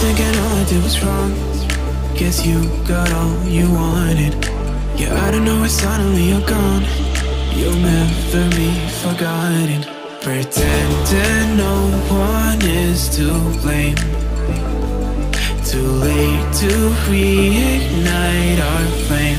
thinking all I did was wrong. Guess you got all you wanted. Yeah, I don't know why suddenly you're gone. You'll never be forgotten. Pretending no one is to blame. Too late to reignite our flame.